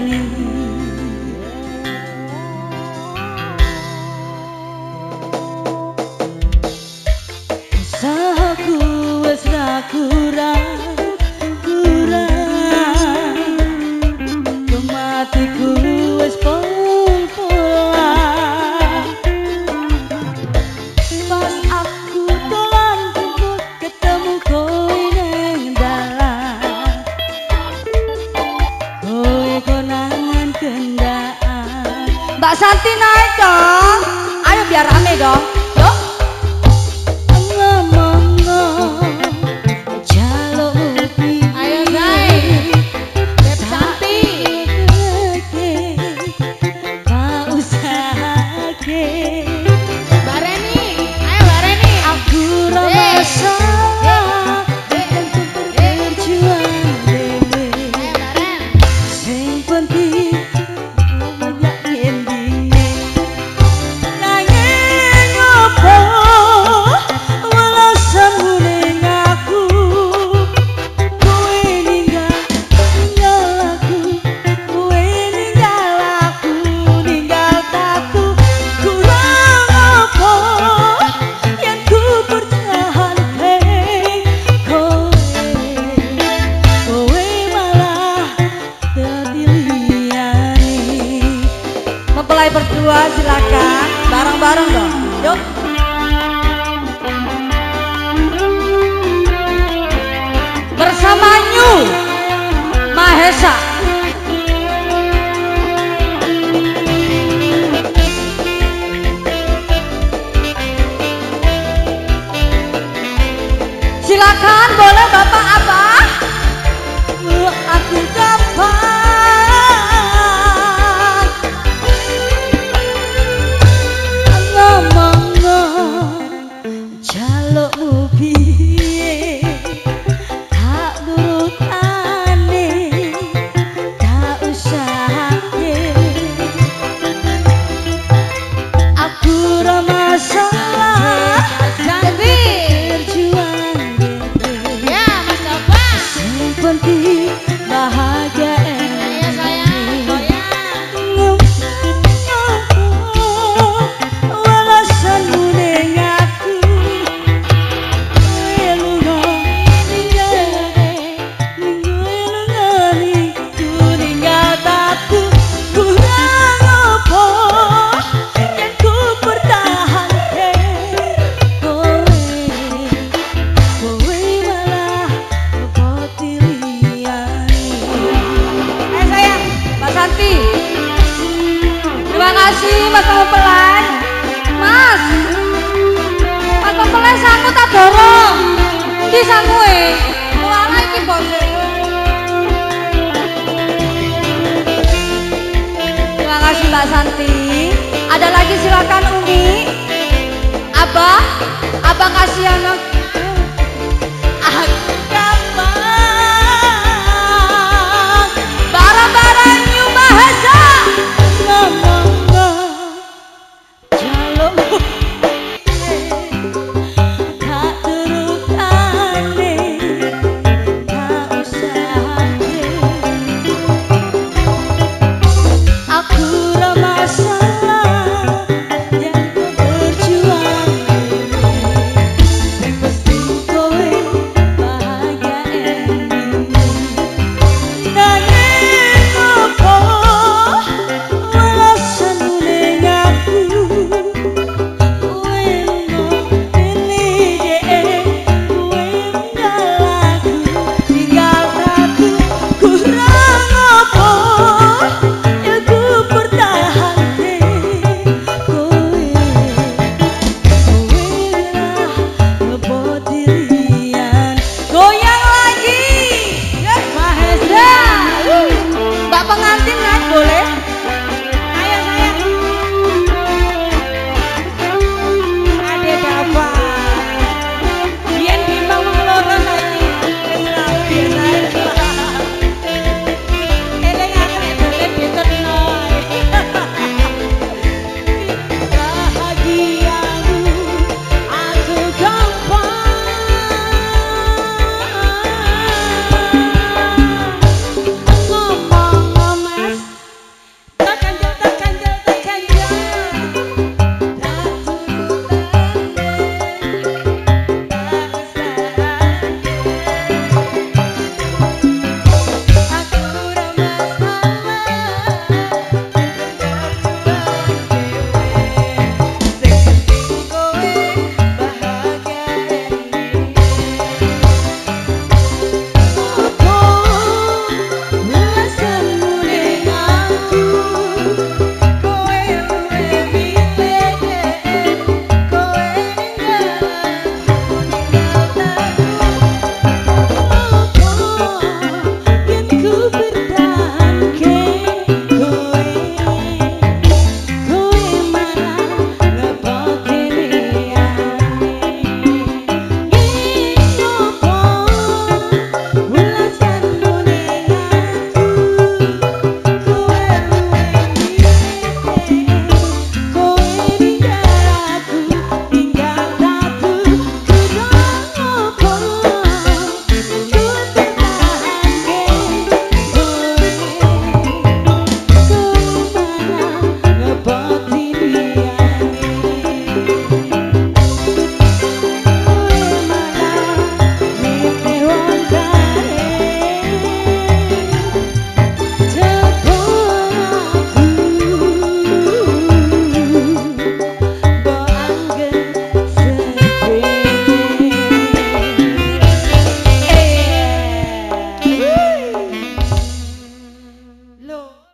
money. Mbak Santi naik dong. Ayo biar rame dong. Silakan boleh bapak apa Surama Mas Pempelen. Mas. Mas Pempelen sangu tak dorong. Di. Mulane iki bose. Terima kasih Mbak Santi. Ada lagi silakan Umi. Abah, Abah kasih anak